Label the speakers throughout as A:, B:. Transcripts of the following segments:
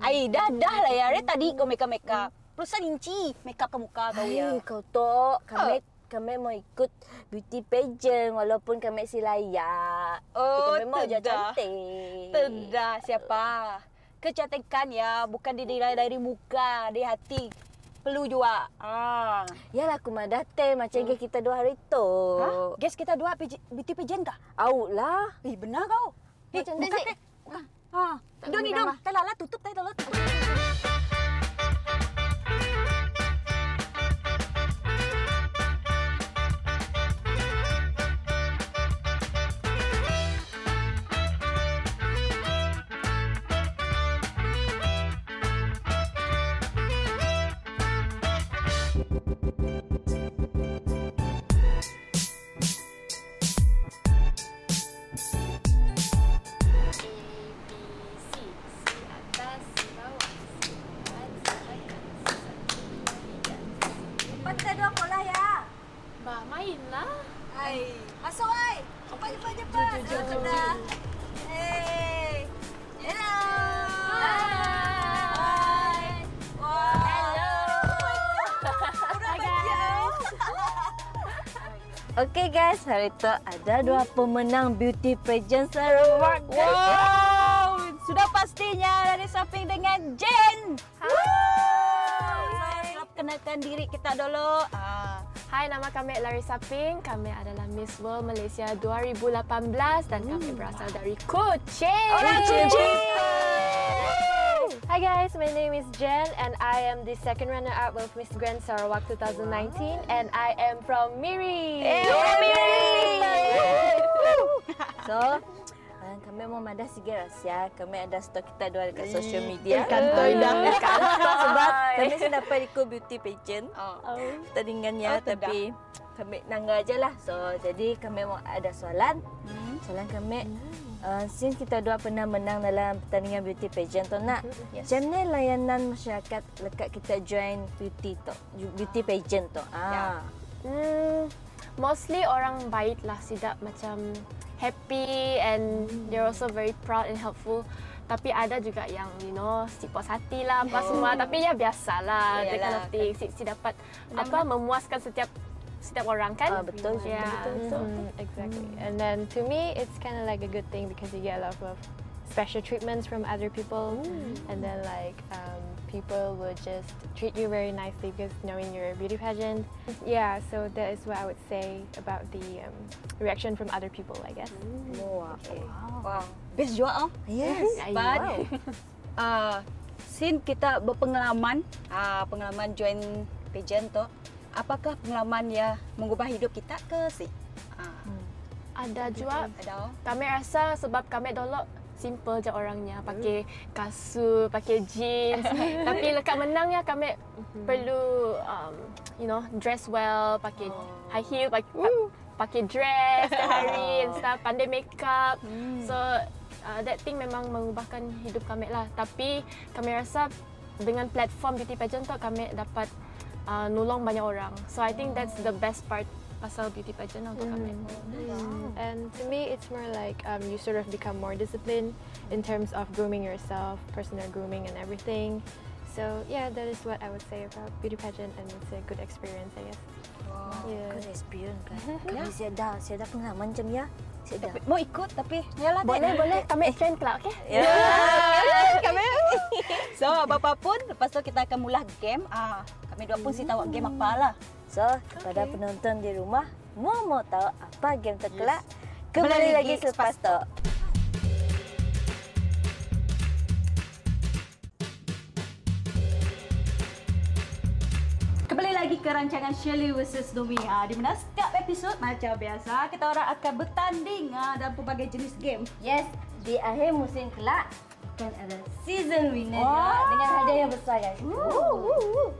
A: Ay, dah dah lah ya. Re tadi kau make up make up. Perusahaan inci make up ke muka kau ya.
B: Ay, kau tu, kami kami mau ikut beauty pageant walaupun kami si layak.
A: Oh,
B: kami mau jadi cantik.
A: Tidak siapa. Kecantikan ya bukan didilai dari muka, dari hati. Perlu juga. Ah.
B: Yalah aku mah datang macam hmm. kita dua hari tu.
A: Hah? Guys, kita dua beauty pageant kah?
B: Au lah.
A: Eh, benar kau. Eh,
B: Macam
A: buka
B: tu, Zik.
A: teh. Ha.
B: Boleh
A: hidung.
B: nama.
A: Tak lah, tutup teh, tolong.
B: Cepat Itu ada dua pemenang beauty pageant Sarawak.
A: Wow, sudah pastinya dari samping dengan Jen. Hai. Kenalkan diri kita dulu. Ah.
C: Hai, nama kami Larissa Ping. Kami adalah Miss World Malaysia 2018 dan kami berasal dari Kuching.
A: Orang Kuching.
C: Hi guys, my name is Jen and I am the second runner-up of Miss Grand Sarawak 2019 and I am from Miri.
B: So, uh, kami mau madah sikit rahsia. Kami ada stok kita dua dekat social media.
A: kantoi dah.
B: Sebab kami sudah dapat ikut beauty pageant.
A: Oh. Oh, tidak.
B: tapi kami nangga aja lah. So, jadi kami mau ada soalan.
A: Hmm.
B: Soalan kami, uh, since kita dua pernah menang dalam pertandingan beauty pageant tu nak,
A: Yes.
B: macam mana layanan masyarakat lekat kita join beauty tu, beauty pageant tu? Ah.
C: Hmm, mostly orang baik lah, tidak macam happy and they're also very proud and helpful. Tapi ada juga yang you know si puas hati lah apa semua. Tapi ya biasalah, dia kind of thing. Si, si dapat apa memuaskan setiap setiap orang kan.
B: Ah, betul,
C: Yeah.
B: betul, betul.
D: Mhm, exactly. And then to me, it's kind of like a good thing because you get a lot of special treatments from other people, and then like um, people would just treat you very nicely because knowing you're a beauty pageant. Yeah, so that is what I would say about the um, reaction from other people, I guess.
B: Wow.
A: Wow. Best juga oh.
B: Yes.
A: But uh, since kita berpengalaman, uh, pengalaman join pageant tu, apakah pengalaman yang mengubah hidup kita ke si? Uh,
C: Ada juga.
A: ada.
C: kami rasa sebab kami dulu simple je orangnya. Pakai kasut pakai jeans. Tapi lekat menang ya kami perlu um, you know dress well pakai high heel pakai pakai dress setiap hari and stuff pandai makeup. So uh, that thing memang mengubahkan hidup kami lah. Tapi kami rasa dengan platform beauty pageant tu kami dapat uh, nolong banyak orang so I think that's the best part pasal beauty pageant lah untuk kami
D: And to me, it's more like um, you sort of become more disciplined in terms of grooming yourself, personal grooming, and everything. So yeah, that is what I would say about beauty pageant, and it's a good experience, I guess. Yeah.
B: Good experience kan. Kami saya dah, saya dah pengalaman macam ya. Saya dah.
A: Mau ikut tapi yalah
C: Boleh, boleh. Kami train kelak, okay?
B: Ya.
A: kami. So, apapun lepas tu kita akan mula game. Ah, kami dua pun si tahu game apa lah.
B: So, kepada penonton di rumah, mau mau tahu apa game terkelak?
A: Kembali
B: Kembali lagi selepas tu.
A: Kembali lagi ke rancangan Shirley vs Domi. Ah, di mana setiap episod macam biasa kita orang akan bertanding ah, dalam pelbagai jenis game.
B: Yes, di akhir musim kelak akan ada season winner
A: Wow.
B: wow. dengan hadiah yang besar guys.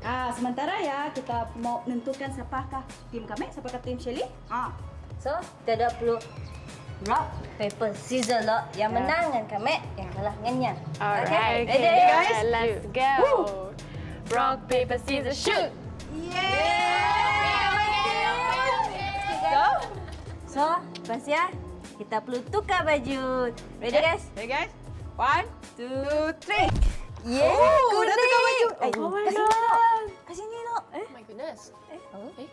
A: Ah, sementara ya kita mau menentukan siapakah tim kami, siapakah tim Shirley. Ah,
B: So, kita dah perlu rock, paper, scissors lah. Yang menang dengan kami, yang kalah dengannya.
C: Alright,
B: ready
C: okay,
B: guys?
C: Let's go. Rock, paper, scissors, shoot.
B: So, so lepas ya, kita perlu tukar baju. Ready guys?
A: Ready guys? One, two, three. Yeah, oh, dah tukar baju. Eh,
C: Oh my
A: kasih
C: god.
A: Nino. Kasih Nino. Eh,
C: Oh my goodness.
A: eh. Oh.
C: Eh.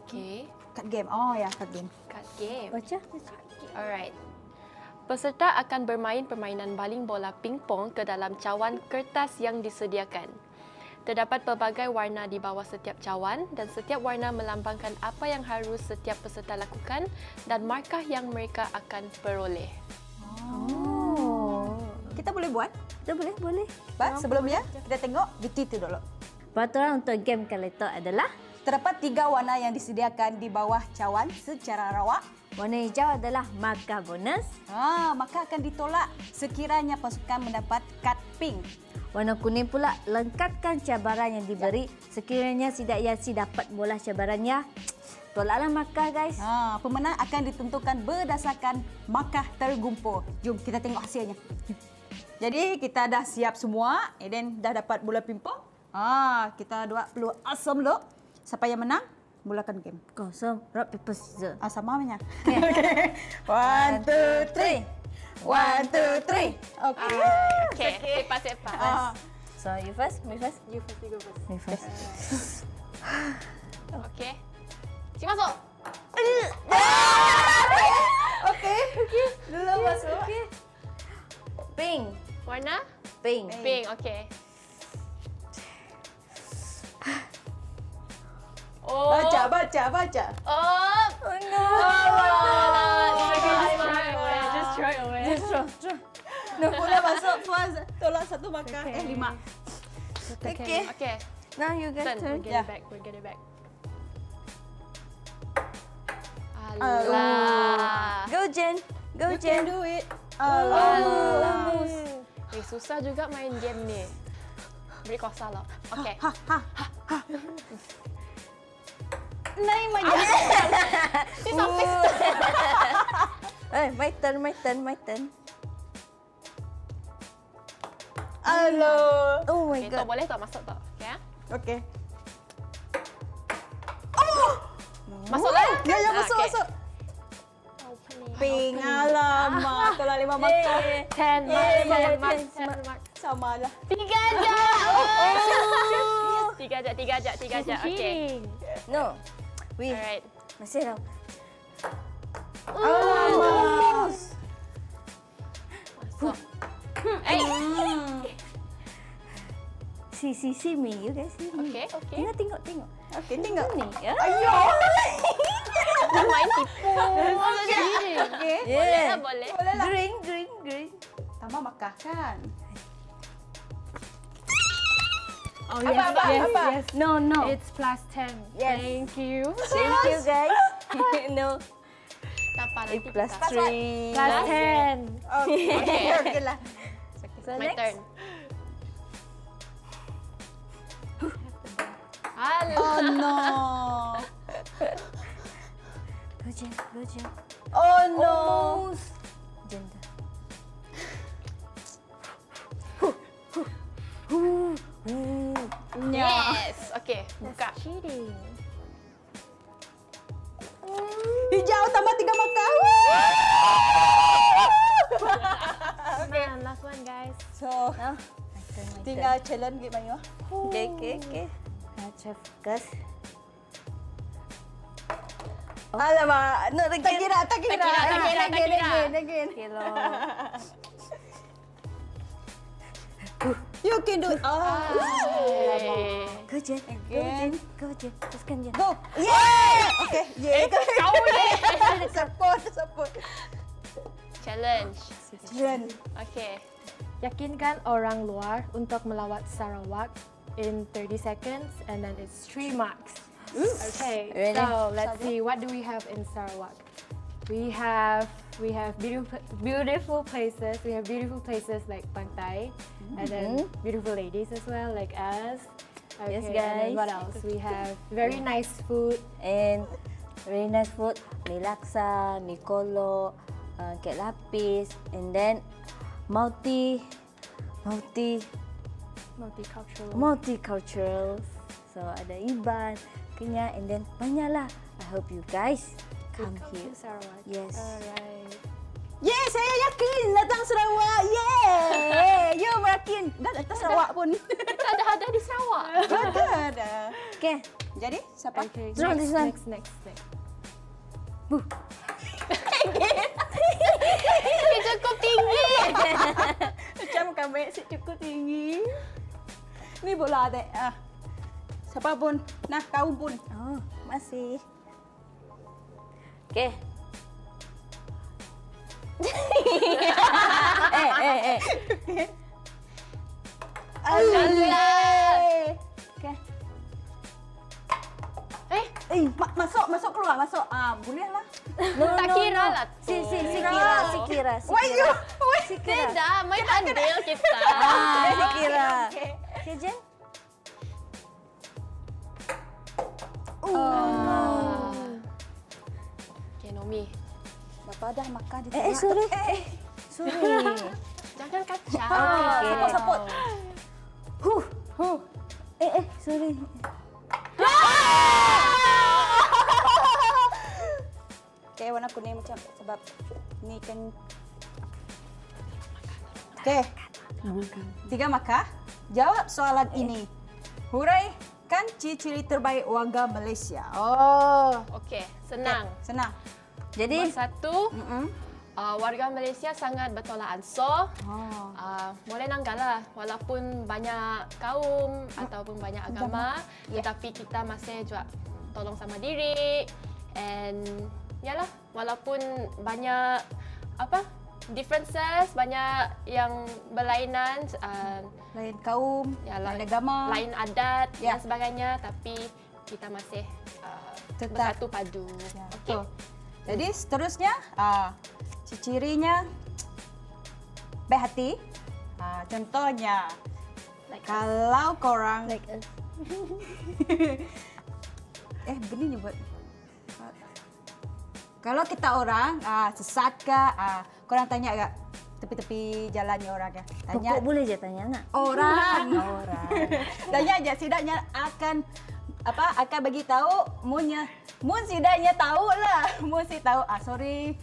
C: Okay.
A: Card game. Oh ya, card game.
C: Card game.
A: Baca.
C: Alright. Peserta akan bermain permainan baling bola pingpong ke dalam cawan kertas yang disediakan. Terdapat pelbagai warna di bawah setiap cawan dan setiap warna melambangkan apa yang harus setiap peserta lakukan dan markah yang mereka akan peroleh.
A: Oh. Kita boleh buat?
B: Kita boleh, boleh.
A: But sebelumnya kita tengok biti itu dulu.
B: Peraturan untuk game itu adalah
A: Terdapat tiga warna yang disediakan di bawah cawan secara rawak.
B: warna hijau adalah markah bonus,
A: Ha, maka akan ditolak sekiranya pasukan mendapat kad pink.
B: warna kuning pula lengkapkan cabaran yang diberi. Sekiranya Sidak Yasi dapat bola cabarannya, tolaklah markah guys.
A: Ha, pemenang akan ditentukan berdasarkan markah tergumpul. Jom kita tengok hasilnya. Jadi kita dah siap semua, and then dah dapat bola pingpong. Ha, kita dua perlu asam dulu. Siapa yang menang, mulakan game.
B: Kosong, rock, paper, scissors.
A: Ah, sama punya. Okay. One, two, three. One, two, three. Okay.
C: Okay, sepas-sepas.
A: Ah,
B: So, you first, me first?
C: You first, you go first.
B: Me first.
C: Okay. Si masuk.
A: okay. Okay. Dulu masuk.
B: Pink,
C: Warna?
B: pink.
C: Pink, okay. Oh.
A: Baca, baca, baca.
C: Oh.
B: Oh no.
C: Just throw it away.
B: Just throw, throw.
A: No, bola masuk. Puas. Tolak satu markah. Eh, lima.
B: Okay.
C: Okay.
B: Now you guys
C: Turn.
B: turn.
C: We'll get
A: Yeah.
C: it back. We'll get it back.
A: Alah.
C: Alah.
B: Go Jen. Go
A: You can
B: Jen.
A: do it.
C: Alah. Eh, susah juga main game ni. Beri kuasa lah. Okay.
A: Naik maju.
C: This office.
B: Eh, my turn, my turn, my turn.
A: Aduh.
B: Oh my
C: Okay, tak
B: god.
C: boleh tak masuk tak? Okay. ah?
A: Okay.
C: Masuklah.
A: Ya, ya,
C: Ah,
A: masuk,
C: okay.
A: masuk.
C: Opening.
A: Ping, alamak. Tolak lima.
C: Ten marks.
B: yeah,
C: Ten marks.
B: ten.
A: Sama lah.
C: Tiga aja. Oh. Tiga aja, tiga aja, tiga aja. Okay.
B: No. We
C: Alright.
B: masih tau.
A: Alamak.
C: Masuk. Eh.
B: See, see, see me. You guys see me.
C: Okay, okay.
B: Tengok, tengok, tengok.
A: Okay, tengok.
B: Ni. Ya.
C: Dah main tipu.
A: Okay.
C: Boleh lah, boleh.
B: Green, green, green.
A: Tambah markah kan?
B: Oh
A: Apa, apa, apa?
B: No, no.
C: It's plus ten.
B: Yes.
C: Thank you.
B: Thank you guys. no.
C: Nanti
B: Plus
C: kita.
B: three.
C: Plus ten.
A: Okay.
C: Okay.
A: Okay lah.
B: So
C: My
B: next.
C: turn. Alah.
A: Oh no.
B: Go Jen.
A: Oh no.
B: Jen dah.
C: Yes. Okay, buka.
B: Cheating.
A: Hijau tambah tiga markah.
C: Man, last one guys.
A: So,
B: No. My turn, my
A: tinggal challenge gitu
B: turn. Okay, okay, okay. Let's focus.
A: Alamak.
B: No,
A: Tak kira, tak kira.
C: Tak kira, tak kira, tak kira.
A: Again, again.
B: Okay, lo.
A: You can do it. Oh.
C: Hey.
B: Go Jen. Go
A: Again.
B: Jen. Go Jen. Teruskan Jen.
A: Go. Yeah. Okay. Yeah.
C: Kau ni.
A: support, support.
C: Challenge.
A: Jen.
C: Okay.
D: Yakinkan orang luar untuk melawat Sarawak in 30 seconds and then it's 3 marks. Okay,
B: Really?
D: so let's see what do we have in Sarawak. We have we have beautiful beautiful places. We have beautiful places like Pantai and then beautiful ladies as well like us.
B: Yes,
D: Okay, and then what else? We have very nice food.
B: And very nice food. Mi laksa, mi kolo, uh, kek lapis. And then multi, multi,
D: Multicultural.
B: multicultural. So ada Iban, Kenya and then banyak lah. I hope you guys come
D: Come
B: here.
D: to Sarawak.
B: Yes.
D: Alright.
A: Yeah, saya yakin datang Sarawak. Yeah. dah datang Sarawak pun.
C: Kita ada ada di Sarawak.
A: Ada ada.
B: Okay.
A: Jadi siapa?
D: Okay. Next,
B: one.
D: next, next, next.
C: Dia cukup tinggi.
A: Macam kami si cukup tinggi. Ni bola dek. Ah. Siapa pun. Nah, kau pun.
B: Oh, masih. Okay. eh, eh, eh.
A: Alah.
B: Okay.
C: Eh,
A: Eh, ma- masuk, masuk keluar, masuk. Ah, boleh lah.
B: No,
C: tak
B: no,
C: kira
B: no.
C: lah
B: Si,
C: tu.
B: si, si kira, si kira, si
A: Why
B: kira.
A: you? Why?
B: Si kira.
C: tidak. Main adil kita.
B: Ah, si kira. Okay, Jen.
C: Okay, Nomi.
A: Bapa dah makan di
B: Eh, eh, sorry. Eh, sorry.
C: Jangan kacau.
B: Okay.
A: Support, support.
B: Huh. Huh. Eh, eh, sorry.
A: Okay, warna kuning macam sebab ni kan Okay. Tiga maka. Jawab soalan ini. Huraikan ciri-ciri terbaik warga Malaysia. Oh.
C: Okey, senang.
A: Senang.
B: Jadi,
C: Nombor satu,
A: Mm-mm.
C: uh, warga Malaysia sangat bertolak ansur.
A: Oh.
C: Uh, boleh nanggal lah walaupun banyak kaum ataupun banyak agama tetapi kita masih juga tolong sama diri and yalah walaupun banyak apa differences banyak yang berlainan uh,
A: Lain kaum,
C: yalah,
A: lain agama.
C: lain adat
A: Ya.
C: dan sebagainya tapi kita masih uh,
A: Tetap.
C: bersatu padu
A: Ya,
C: okey
A: betul. Jadi seterusnya, ah, ciri-cirinya baik hati. Ah, contohnya, kalau korang
B: like us.
A: eh begini ni buat. Kalau kita orang ah, sesat ke, ah, korang tanya agak tepi-tepi jalannya orang ya. Tanya
B: Pokok boleh je tanya nak.
A: orang.
B: Orang.
A: Tanya aja setidaknya akan apa? Akan bagi tahu munnya. Mun setidaknya tahu lah mun si tahu. Ah sorry.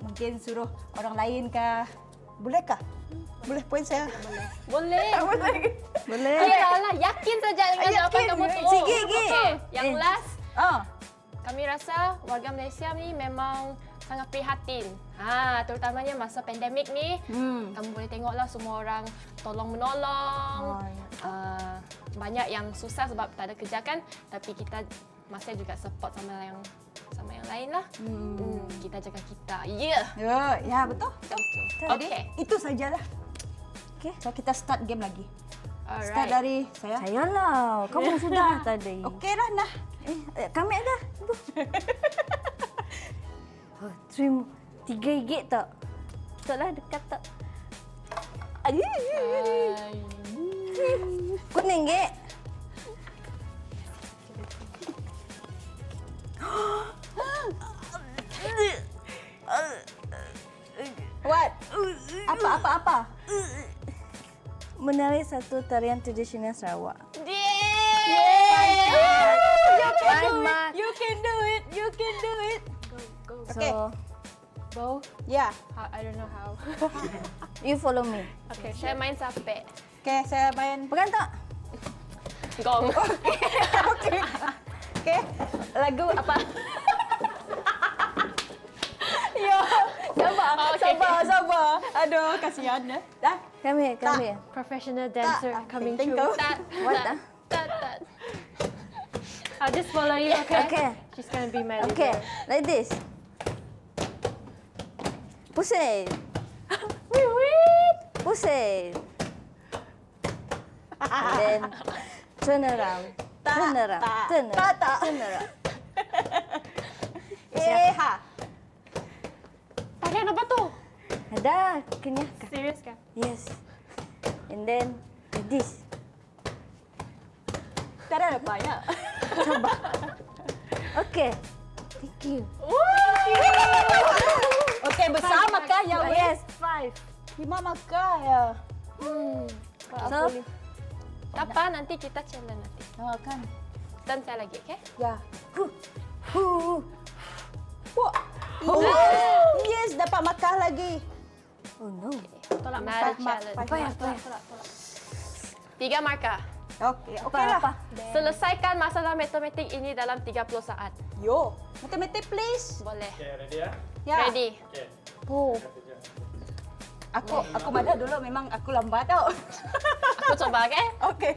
A: Mungkin suruh orang lain kah? Bolehkah? Boleh poin saya?
C: Boleh.
A: Boleh
B: Boleh.
C: Kira lah, yakin saja dengan
A: Yakin.
C: jawapan kamu tu.
B: Sige, sige.
C: Okey, yang
B: Eh.
C: last,
A: ah
C: kami rasa warga Malaysia ni memang sangat prihatin. Ha, terutamanya masa pandemik ni,
A: hmm
C: kamu boleh tengoklah semua orang tolong menolong.
A: Oh, ya.
C: Uh, banyak yang susah sebab tak ada kerja kan, tapi kita masih juga support sama yang sama yang lain lah. Hmm. kita jaga kita. Ya. Yeah.
A: ya ya betul
C: Betul.
A: jadi
C: Okey.
A: itu sajalah
B: Okay.
A: so kita start game lagi start
C: Alright.
A: dari saya
B: Saya lah. Kamu sudah tadi.
A: okey lah nah
B: Eh, eh, kami ada. Oh, trim. Tiga gig tak? Tak lah dekat tak? Ay. Kuning gig.
A: what apa apa apa
B: Menari satu tarian tradisional Sarawak.
A: Five mark. You can do it. You can do it.
B: So,
A: Okay.
D: Bow?
A: Ya.
D: How, I don't know how.
B: you follow me.
C: Okay, saya main sampai
A: Okay, saya main.
B: Pegang tak?
C: gong.
A: Okey. Okey. Lagu apa? Yo, sabar,
C: Oh, okey,
A: sabar, sabar. Aduh, kasihan ya. Dah.
B: Come here, come here.
D: Professional dancer
A: Tak.
D: coming
A: Thank
D: through.
C: Tak,
B: What ah?
C: tak, tak.
D: I'll just follow you, okay?
B: Okay.
D: She's gonna be my leader.
B: Okay, like this. Push it. Push it. And then turn around. Turn around. Turn around. Turn around.
A: Eh, ha.
C: Pakaian apa tu?
B: Ada kenyahkan.
D: Serious ka?
B: Yes. And then like this.
A: Tak ada apa ya.
B: Okay. Thank you.
A: Okey, bersama kah ya?
B: Yes, five.
A: Lima makah ya.
B: So,
C: Tak apa, nanti kita challenge nanti.
A: Oh, kan.
C: Turn saya lagi, okay?
A: Ya.
B: hu, hu.
A: Wah. Yes, dapat makah lagi.
B: Oh no.
C: Tolak
A: Mak-
C: Another
A: mak-
C: challenge.
A: mak-
B: Apa ya, apa ya?
A: Tolak, tolak.
C: Tiga markah.
A: Okey,
B: Apa,
A: okey lah.
B: apa?
C: Selesaikan masalah matematik ini dalam 30 saat.
A: Yo, matematik please.
C: Boleh.
E: Okay, ready ya?
A: Ya.
C: Ready.
E: Okay.
B: Oh.
A: Aku aku mana dulu memang aku lambat tau.
C: Aku coba, okey?
A: okey.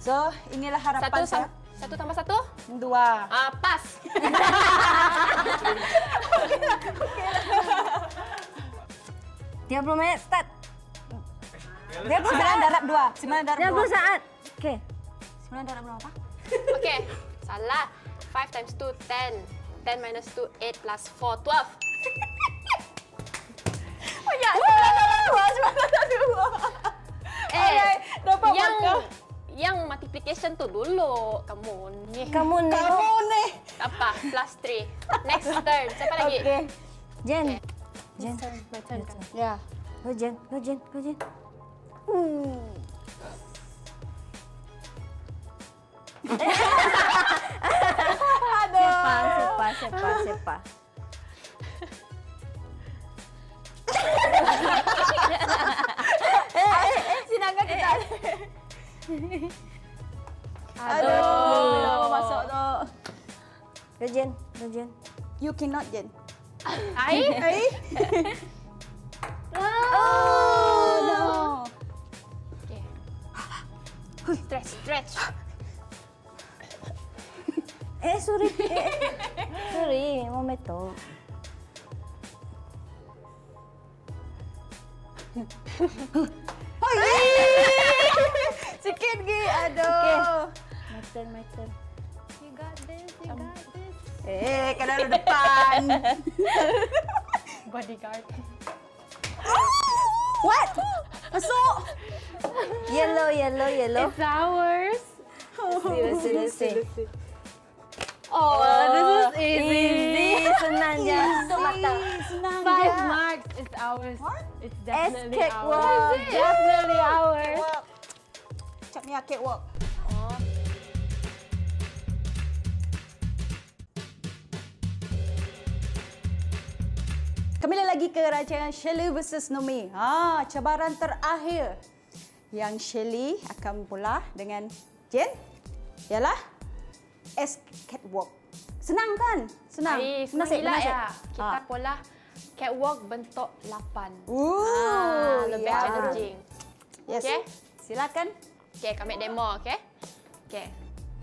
A: So, inilah
C: Satu,
A: harapan saya.
C: sam- satu tambah satu.
A: Dua.
C: Ah, pas.
B: Tiga puluh minit start.
A: Dia pun sembilan darab dua. Sembilan darab dua.
B: puluh saat. Okay.
A: Sembilan darab dua apa?
C: Okey. Salah. 5 times 2, 10. 10 minus 2, 8 plus 4, 12.
A: Oh ya, sembilan darab dua. Darab dua.
C: Eh,
A: dapat
C: yang
A: markah.
C: yang multiplication tu dulu. Kamu ni.
B: Kamu ni.
A: Kamu ni.
C: Apa? Plus 3. Next turn. Siapa lagi?
A: Okey.
B: Jen.
C: Okay.
B: Jen.
C: My turn kan?
A: Ya.
B: Go Jen. Go Jen. Go Jen. Sepa, sepa, sepa, sepa.
A: Sinangkan kita. Aduh, apa masuk tu?
B: Go Jen. Go Jen.
A: You cannot Jen.
C: Ai?
A: Eh? Oh no.
C: Okay. Stretch, stretch.
B: Eh, sorry. Eh, eh. sorry, momento.
A: Oh yeah. Sikit lagi. Aduh.
B: My turn, my turn.
D: You got this, you got this.
A: Eh, kena lu depan.
D: Bodyguard.
A: What? Masuk.
B: Yellow, yellow, yellow.
D: It's ours.
B: Sila, sila, sila.
D: Oh, this is easy.
B: Easy, senang je. Masuk mata.
A: Senang
D: Five marks. It's ours.
A: What?
D: It's definitely
B: cake
D: ours.
B: walk.
D: It's definitely ours.
A: Cak ni cake walk.
C: Oh.
A: Kembali lagi ke rancangan Shelly versus Nomi. Ha, cabaran terakhir. Yang Shelly akan pula dengan Jen. Yalah. S catwalk. Senang kan? Senang. Menasib,
C: senang
A: menasib.
C: ya. Kita
A: Ah.
C: pola catwalk bentuk 8.
A: Ooh,
C: Ah, lebih
A: ya.
C: challenging.
A: Yes.
C: Okay.
A: Silakan.
C: Okay, kami demo, okay? Okay.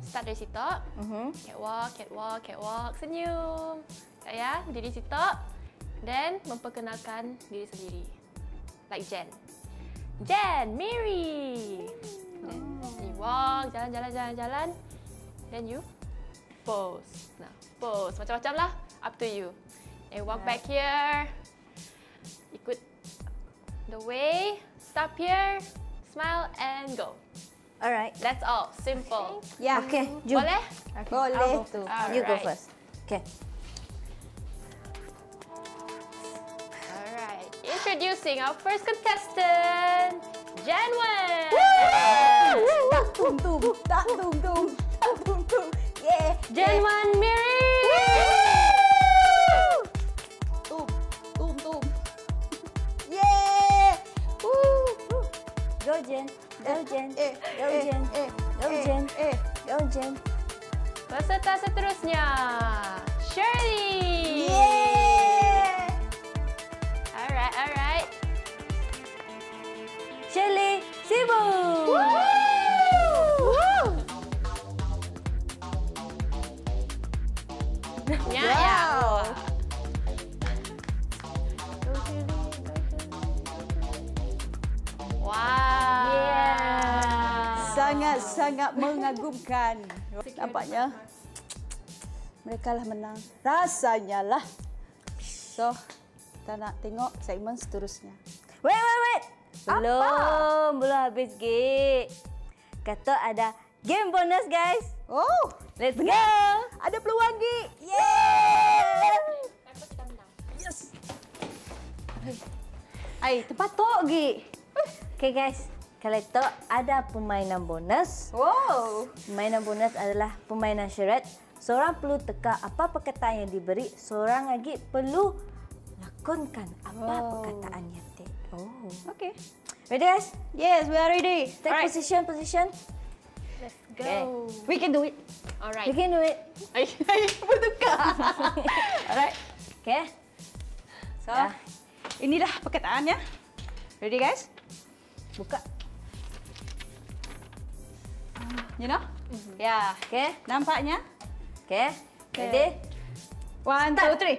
C: Start dari situ.
B: Mhm.
C: Catwalk, catwalk, catwalk. Senyum. Saya berdiri situ. Then memperkenalkan diri sendiri. Like Jen. Jen, Mary. Then you walk, jalan, jalan, jalan, jalan. Then you pose. Nah, pose. Macam-macam lah. Up to you. And walk back here. Ikut the way. Stop here. Smile and go.
B: Alright.
C: That's all. Simple.
A: Yeah.
B: Okay, jom.
C: Boleh?
A: Boleh.
B: tu. You go
C: Alright.
B: first. Okay.
C: Alright. Introducing our first contestant, Janwen.
A: Tak tum tum, tak tum tum, tak tum tum.
C: Janwen Miri.
A: Tum, tum tum. Yeah. Woo.
B: Go Jen. Go Jen.
A: Eh,
B: Go
A: eh,
B: Jen.
A: eh,
B: Go Jen. Go Jen.
C: Peserta seterusnya, Shirley.
A: Sangat-sangat mengagumkan. Nampaknya mereka lah menang. Rasanya lah. So, kita nak tengok segmen seterusnya.
B: Wait, wait, wait. Belum, belum habis gig. Kata ada game bonus guys.
A: Oh,
B: Let's go.
A: ada peluang Gi.
B: Yeah.
A: Yes. Ai, terpatuk Gi.
B: Okay guys, itu ada permainan bonus.
A: Wow.
B: Permainan bonus adalah permainan syarat. Seorang perlu teka apa perkataan yang diberi, seorang lagi perlu lakonkan apa
A: Oh.
B: perkataannya. Ted. Oh.
A: Okey.
B: Ready guys?
A: Yes, we are ready.
B: Take
A: Alright.
B: position, position.
C: Go.
A: We can do it.
C: Alright.
B: You can do it.
C: Ay,
A: Bertukar. Alright.
B: Okay.
A: So,
B: Dah.
A: inilah perkataannya. Ready guys?
B: Buka.
A: You know? Ya.
B: Okay.
A: Nampaknya?
B: Okay. Ready?
A: One, two, three.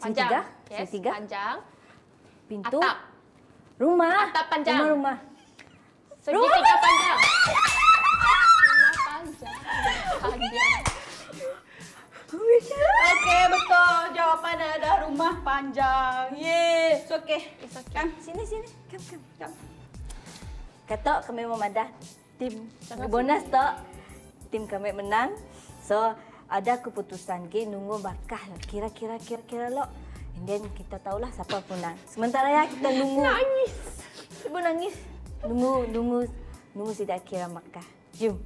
C: panjang.
B: Segitiga.
C: Yes,
B: Segitiga.
C: panjang.
B: Pintu.
C: Atap.
B: Rumah.
C: Atap panjang.
B: Rumah, rumah.
C: Panjang. Rumah panjang. Panjang.
A: Okey, betul. Jawapannya ada rumah panjang. Yes. It's okay.
C: It's okay.
A: Kan?
B: Sini, sini. Come, come.
A: Come.
B: Kata kami memadah tim bonus tak tim kami menang. So ada keputusan ke nunggu bakal kira-kira kira-kira lo. And then kita tahulah siapa menang. Sementara ya kita nunggu. Nangis. Ibu nangis. Nunggu nunggu nunggu tidak kira Makkah. Jom.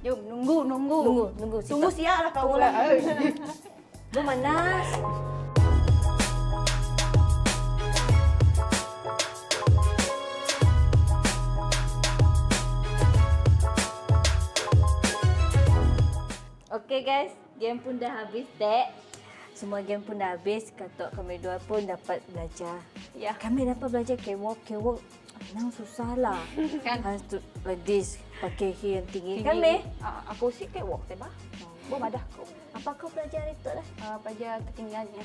A: Jom, nunggu, nunggu.
B: Nunggu, nunggu.
A: Tunggu siap lah kau lah.
B: Bu manas. Okay guys, game pun dah habis dek. Semua game pun dah habis. Kata kami dua pun dapat belajar.
A: Ya.
B: Kami dapat belajar K-walk, K-walk. Memang susah lah.
A: Kan?
B: Harus tu like this. Pakai heel yang tinggi.
A: Tinggi.
B: Kami.
A: Ah, aku sih kayak walk, teba. Bom ada kau.
B: Apa kau belajar itu lah?
A: Ah, Apa aja ketinggalannya.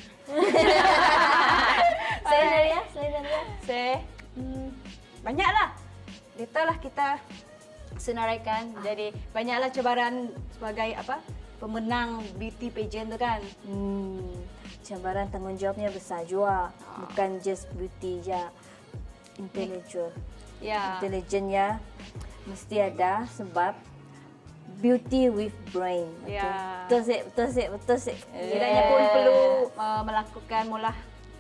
B: Selain dari ya, selain dari ya.
A: Se, hmm, banyaklah. Detalah kita senaraikan. Jadi banyaklah cabaran sebagai apa? Pemenang beauty pageant tu kan.
B: Hmm, cabaran tanggungjawabnya besar juga. Bukan just beauty je. Intellectual.
A: Ya.
B: Intelligent ya mesti ada sebab beauty with brain. Okay.
A: Ya.
B: Betul sih, betul sih, betul sih.
A: Kiranya pun perlu uh, melakukan mula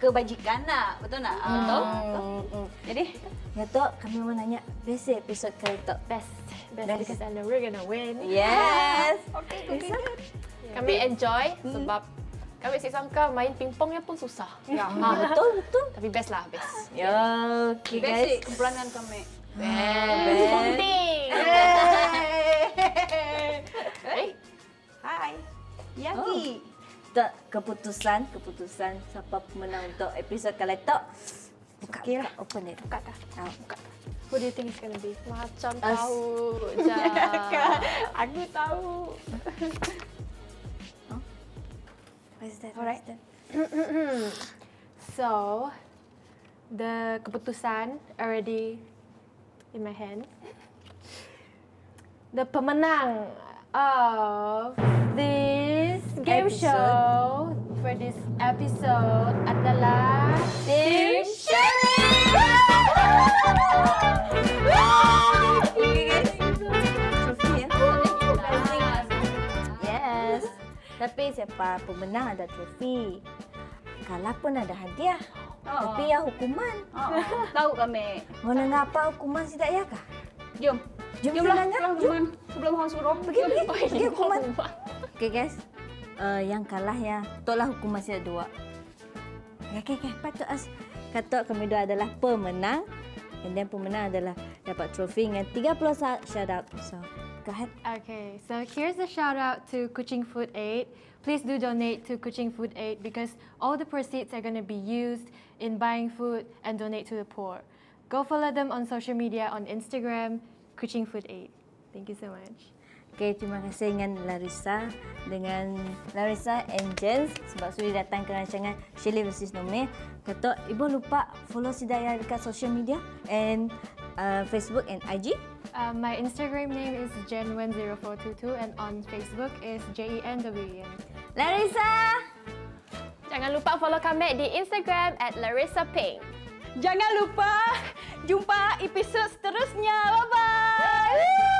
A: kebajikan nak. Betul nak? Ah, Betul?
B: Hmm, hmm.
A: Jadi,
B: Ya Tok, kami mau nanya best episode kali Tok.
C: Best. Best,
B: Best.
C: because I know we're gonna win.
B: Yes.
A: okay, okay.
C: Kami enjoy sebab kami si sangka main pingpongnya pun susah.
A: Ya.
C: Ha,
B: Betul, betul.
C: Tapi best lah, best.
B: Ya, okay
A: Basic
B: guys.
A: kumpulan kami.
C: Best. Penting.
A: Hey. Hai. Yagi.
B: Tok, keputusan, keputusan siapa pemenang untuk episod kali Tok. Buka,
A: Okey
B: buka, open it.
C: Buka tak?
B: Ah,
C: Buka. Who do you think it's gonna be? Macam
B: Us.
C: tahu je. Aku tahu.
B: What is that?
A: Alright.
B: What that?
D: So, the keputusan already in my hand. The pemenang of this game
B: Episode.
D: show for this episode adalah
B: Tim Yes. Tapi siapa pemenang ada trofi. Kalah pun ada hadiah.
A: Oh.
B: Tapi ya hukuman.
A: Oh, tahu kami.
B: Mau nengah apa hukuman tidak ya kah?
A: Jom.
B: Jom nengah.
A: pulang
B: Jom.
A: Jom. Sebelum orang suruh.
B: Pergi, pergi. Pergi hukuman. Okay guys. Uh, yang kalah ya. Tolak hukuman saya dua. Okay, okay. Patut as. Kata kami dua adalah pemenang. And then pemenang adalah dapat trofi dengan 30 saat shout out. So, go ahead.
D: Okay, so here's a shout out to Kuching Food Aid. Please do donate to Kuching Food Aid because all the proceeds are going to be used in buying food and donate to the poor. Go follow them on social media on Instagram, Kuching Food Aid. Thank you so much.
B: Okay, terima kasih dengan Larissa dengan Larissa and Jens sebab sudi datang ke rancangan Shirley vs Nome. Kata ibu lupa follow si Daya dekat social media and uh, Facebook and IG.
D: Uh, my Instagram name is Jenwen0422 and on Facebook is E J-E-N-W-E-N.
B: Larissa!
C: Jangan lupa follow kami di Instagram at Larissa Pink.
A: Jangan lupa jumpa episod seterusnya. Bye-bye.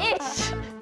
A: Ish.